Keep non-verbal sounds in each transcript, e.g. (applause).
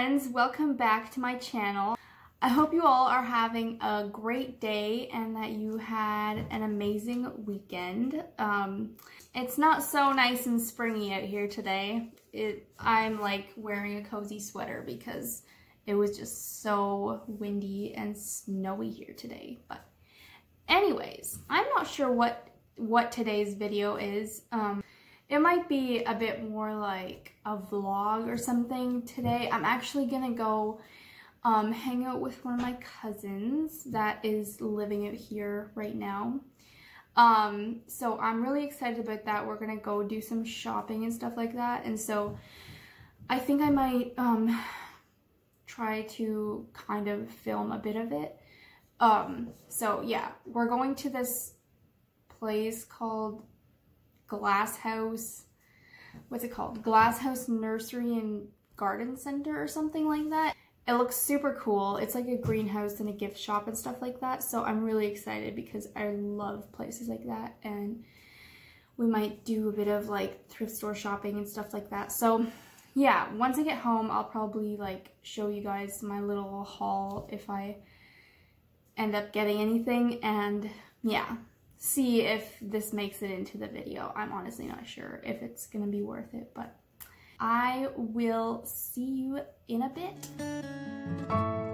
friends, welcome back to my channel. I hope you all are having a great day and that you had an amazing weekend. Um, it's not so nice and springy out here today. It, I'm like wearing a cozy sweater because it was just so windy and snowy here today. But anyways, I'm not sure what what today's video is. Um, it might be a bit more like a vlog or something today. I'm actually gonna go um, hang out with one of my cousins that is living out here right now. Um, so I'm really excited about that. We're gonna go do some shopping and stuff like that. And so I think I might um, try to kind of film a bit of it. Um, so yeah, we're going to this place called Glass House, what's it called? Glass House Nursery and Garden Center or something like that. It looks super cool. It's like a greenhouse and a gift shop and stuff like that. So I'm really excited because I love places like that. And we might do a bit of like thrift store shopping and stuff like that. So yeah, once I get home, I'll probably like show you guys my little haul if I end up getting anything. And yeah, see if this makes it into the video. I'm honestly not sure if it's gonna be worth it, but I will see you in a bit.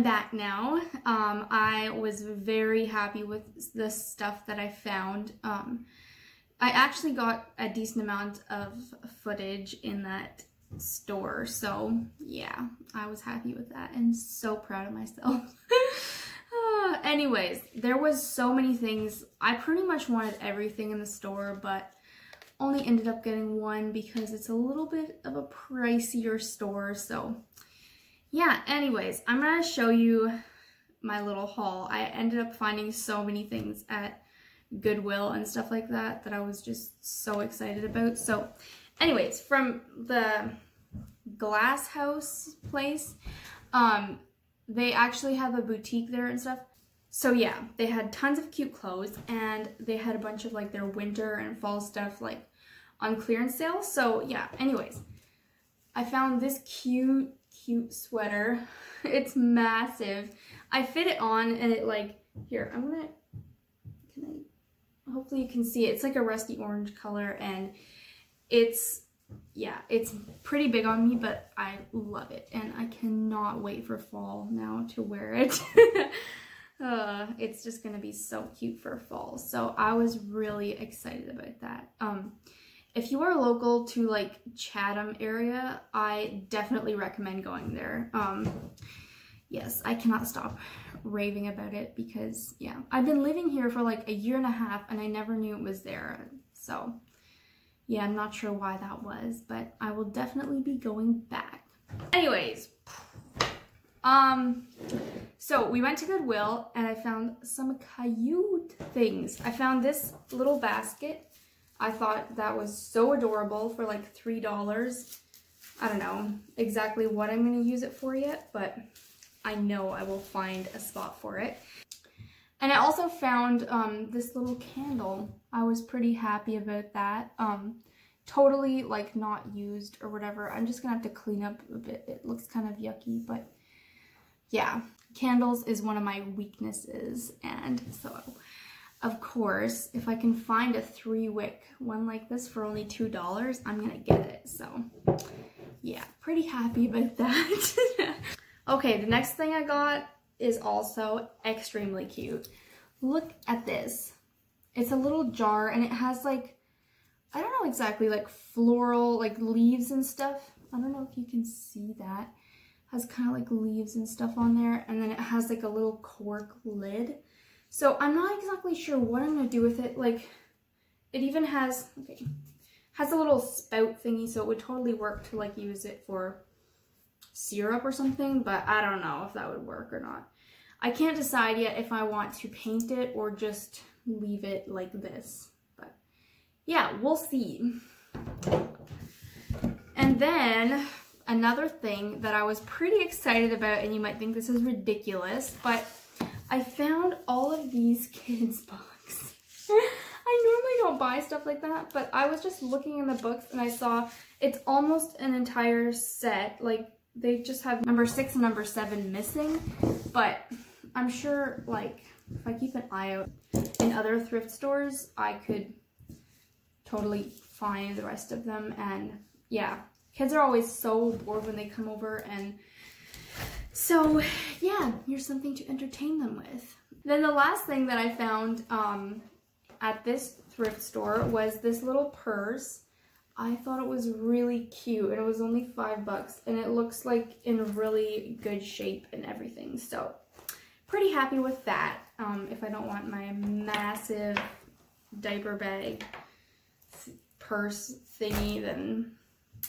I'm back now. Um, I was very happy with the stuff that I found. Um, I actually got a decent amount of footage in that store. So yeah, I was happy with that and so proud of myself. uh, (laughs) anyways, there was so many things. I pretty much wanted everything in the store, but only ended up getting one because it's a little bit of a pricier store. So yeah, anyways, I'm going to show you my little haul. I ended up finding so many things at Goodwill and stuff like that that I was just so excited about. So anyways, from the glass house place, um, they actually have a boutique there and stuff. So yeah, they had tons of cute clothes and they had a bunch of like their winter and fall stuff like on clearance sale. So yeah, anyways, I found this cute cute sweater. (laughs) It's massive. I fit it on and it like, here, I'm gonna, can I, hopefully you can see it. It's like a rusty orange color and it's, yeah, it's pretty big on me, but I love it. And I cannot wait for fall now to wear it. (laughs) uh, it's just gonna be so cute for fall. So I was really excited about that. Um, if you are local to like Chatham area, I definitely recommend going there. Um, yes, I cannot stop raving about it because yeah, I've been living here for like a year and a half and I never knew it was there. So yeah, I'm not sure why that was, but I will definitely be going back. Anyways, um, so we went to Goodwill and I found some cute things. I found this little basket I thought that was so adorable for like $3. I don't know exactly what I'm going to use it for yet, but I know I will find a spot for it. And I also found um, this little candle. I was pretty happy about that. Um, totally like not used or whatever. I'm just gonna have to clean up a bit. It looks kind of yucky, but yeah, candles is one of my weaknesses. And so, of course, if I can find a three wick one like this for only $2, I'm gonna get it. So yeah, pretty happy about (laughs) that. okay, the next thing I got is also extremely cute. Look at this. It's a little jar and it has like, I don't know exactly, like floral, like leaves and stuff. I don't know if you can see that. It has kind of like leaves and stuff on there. And then it has like a little cork lid. So I'm not exactly sure what I'm to do with it. Like, it even has, okay, has a little spout thingy, so it would totally work to like use it for syrup or something, but I don't know if that would work or not. I can't decide yet if I want to paint it or just leave it like this. But yeah, we'll see. And then another thing that I was pretty excited about, and you might think this is ridiculous, but I found all of these kids' books. (laughs) I normally don't buy stuff like that, but I was just looking in the books and I saw it's almost an entire set. Like, they just have number six and number seven missing, but I'm sure, like, if I keep an eye out in other thrift stores, I could totally find the rest of them. And yeah, kids are always so bored when they come over. And so, yeah, here's something to entertain them with. Then the last thing that I found um, at this thrift store was this little purse. I thought it was really cute and it was only five bucks and it looks like in really good shape and everything. So pretty happy with that. Um, if I don't want my massive diaper bag purse thingy, then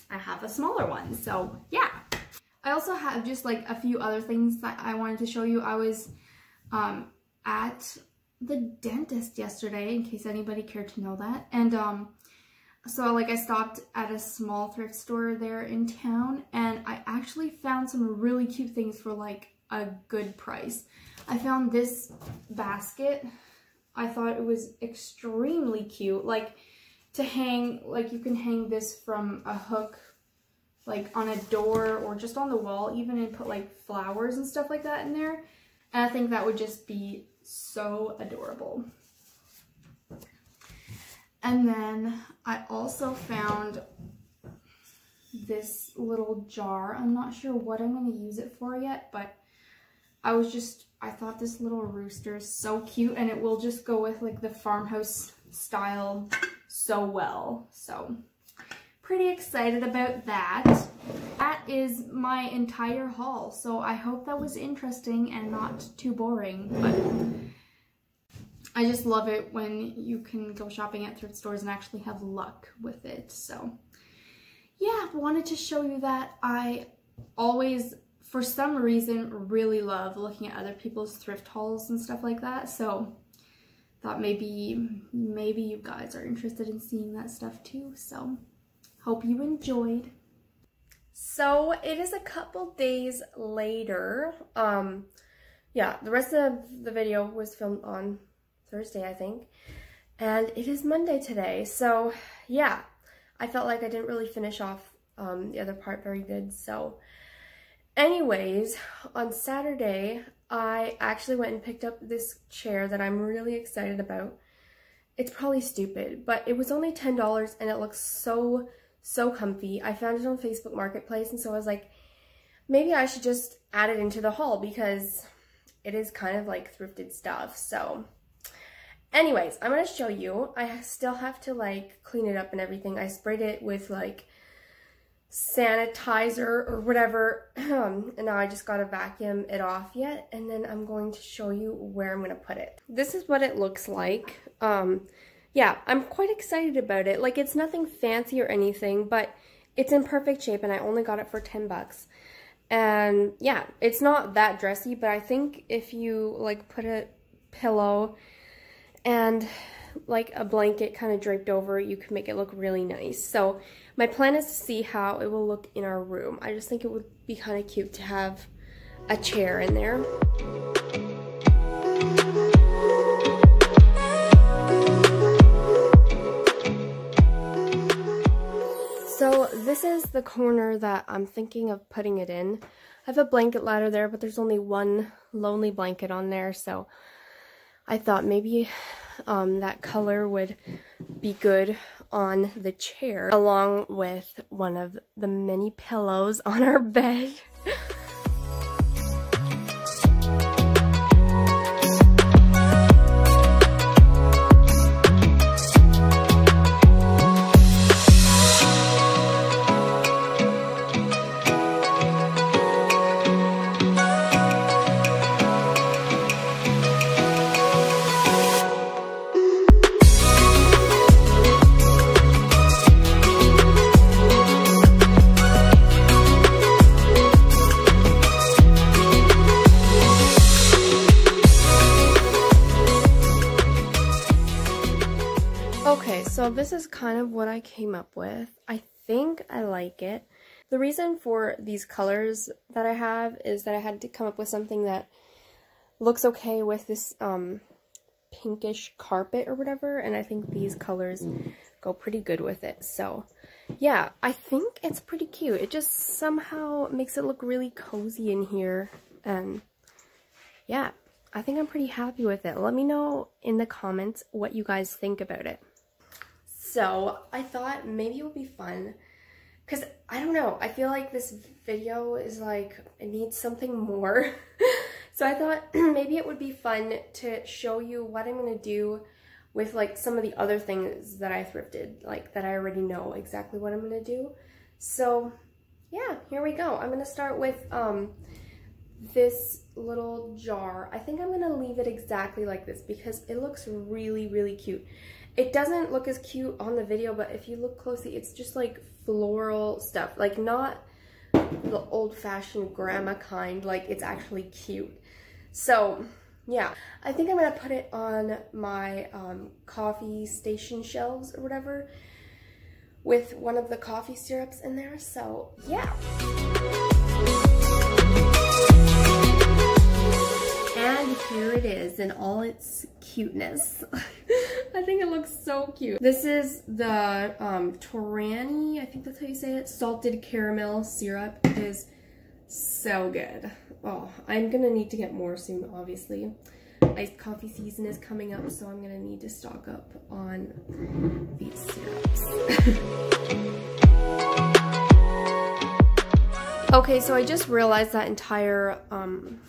I have a smaller one. So yeah. I also have just like a few other things that I wanted to show you. I was um, at the dentist yesterday, in case anybody cared to know that. And um, so like I stopped at a small thrift store there in town and I actually found some really cute things for like a good price. I found this basket. I thought it was extremely cute. Like to hang, like you can hang this from a hook like on a door or just on the wall even and put like flowers and stuff like that in there. And I think that would just be so adorable. And then I also found this little jar. I'm not sure what I'm going to use it for yet, but I was just, I thought this little rooster is so cute and it will just go with like the farmhouse style so well. So pretty excited about that. That is my entire haul. So I hope that was interesting and not too boring. But I just love it when you can go shopping at thrift stores and actually have luck with it. So yeah, wanted to show you that. I always, for some reason, really love looking at other people's thrift hauls and stuff like that. So thought maybe, maybe you guys are interested in seeing that stuff too. So hope you enjoyed. So it is a couple days later. Um, yeah, the rest of the video was filmed on Thursday, I think. And it is Monday today. So yeah, I felt like I didn't really finish off um, the other part very good. So anyways, on Saturday, I actually went and picked up this chair that I'm really excited about. It's probably stupid, but it was only $10 and it looks so so comfy. I found it on Facebook Marketplace, and so I was like, maybe I should just add it into the haul because it is kind of like thrifted stuff. So anyways, I'm going to show you. I still have to like clean it up and everything. I sprayed it with like sanitizer or whatever. (clears throat) and now I just got to vacuum it off yet. And then I'm going to show you where I'm going to put it. This is what it looks like. Um, yeah, I'm quite excited about it. Like, it's nothing fancy or anything, but it's in perfect shape, and I only got it for 10 bucks. And yeah, it's not that dressy, but I think if you, like, put a pillow and, like, a blanket kind of draped over it, you can make it look really nice. So, my plan is to see how it will look in our room. I just think it would be kind of cute to have a chair in there. This is the corner that I'm thinking of putting it in. I have a blanket ladder there, but there's only one lonely blanket on there, so I thought maybe um, that color would be good on the chair along with one of the many pillows on our bed. (laughs) So this is kind of what I came up with. I think I like it. The reason for these colors that I have is that I had to come up with something that looks okay with this um, pinkish carpet or whatever, and I think these colors go pretty good with it. So yeah, I think it's pretty cute. It just somehow makes it look really cozy in here, and yeah, I think I'm pretty happy with it. Let me know in the comments what you guys think about it. So I thought maybe it would be fun because I don't know, I feel like this video is like, it needs something more. (laughs) so I thought (clears throat) maybe it would be fun to show you what I'm going to do with like some of the other things that I thrifted, like that I already know exactly what I'm going to do. So yeah, here we go. I'm going to start with um, this little jar. I think I'm going to leave it exactly like this because it looks really, really cute. It doesn't look as cute on the video, but if you look closely, it's just like floral stuff. Like not the old-fashioned grandma kind, like it's actually cute. So yeah, I think I'm gonna put it on my um, coffee station shelves or whatever with one of the coffee syrups in there. So yeah. And here it is in all its cuteness. (laughs) (laughs) I think it looks so cute. This is the um, Torani, I think that's how you say it, salted caramel syrup. It is so good. Oh, I'm gonna need to get more soon, obviously. Iced coffee season is coming up, so I'm gonna need to stock up on these syrups. (laughs) okay, so I just realized that entire um,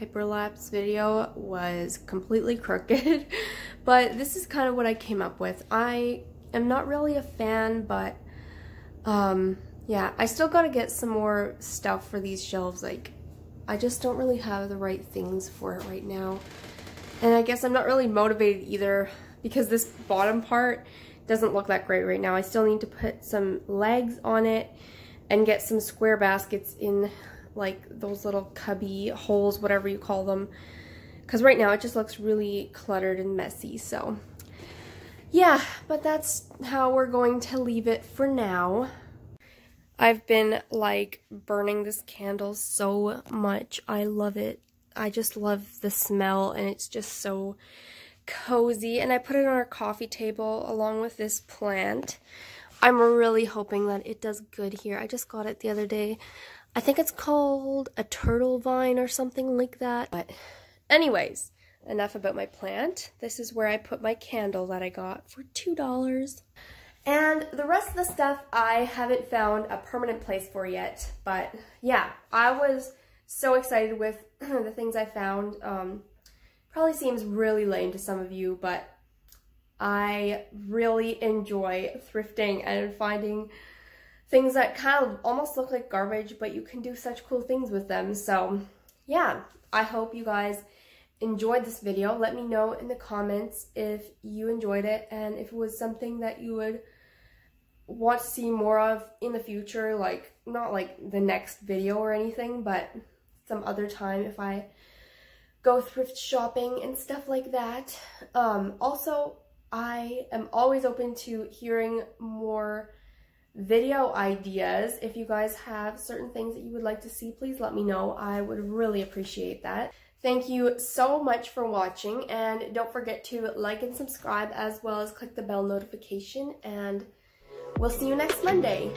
hyperlapse video was completely crooked, (laughs) but this is kind of what I came up with. I am not really a fan, but um, yeah, I still gotta get some more stuff for these shelves. Like, I just don't really have the right things for it right now. And I guess I'm not really motivated either because this bottom part doesn't look that great right now. I still need to put some legs on it and get some square baskets in like those little cubby holes, whatever you call them. Because right now it just looks really cluttered and messy. So yeah, but that's how we're going to leave it for now. I've been like burning this candle so much. I love it. I just love the smell and it's just so cozy. And I put it on our coffee table along with this plant. I'm really hoping that it does good here. I just got it the other day. I think it's called a turtle vine or something like that. But anyways, enough about my plant. This is where I put my candle that I got for $2. And the rest of the stuff I haven't found a permanent place for yet. But yeah, I was so excited with (clears throat) the things I found. Um, probably seems really lame to some of you, but I really enjoy thrifting and finding things that kind of almost look like garbage, but you can do such cool things with them. So yeah, I hope you guys enjoyed this video. Let me know in the comments if you enjoyed it and if it was something that you would want to see more of in the future, like not like the next video or anything, but some other time if I go thrift shopping and stuff like that. Um, also, I am always open to hearing more video ideas. If you guys have certain things that you would like to see, please let me know. I would really appreciate that. Thank you so much for watching and don't forget to like and subscribe as well as click the bell notification and we'll see you next Monday.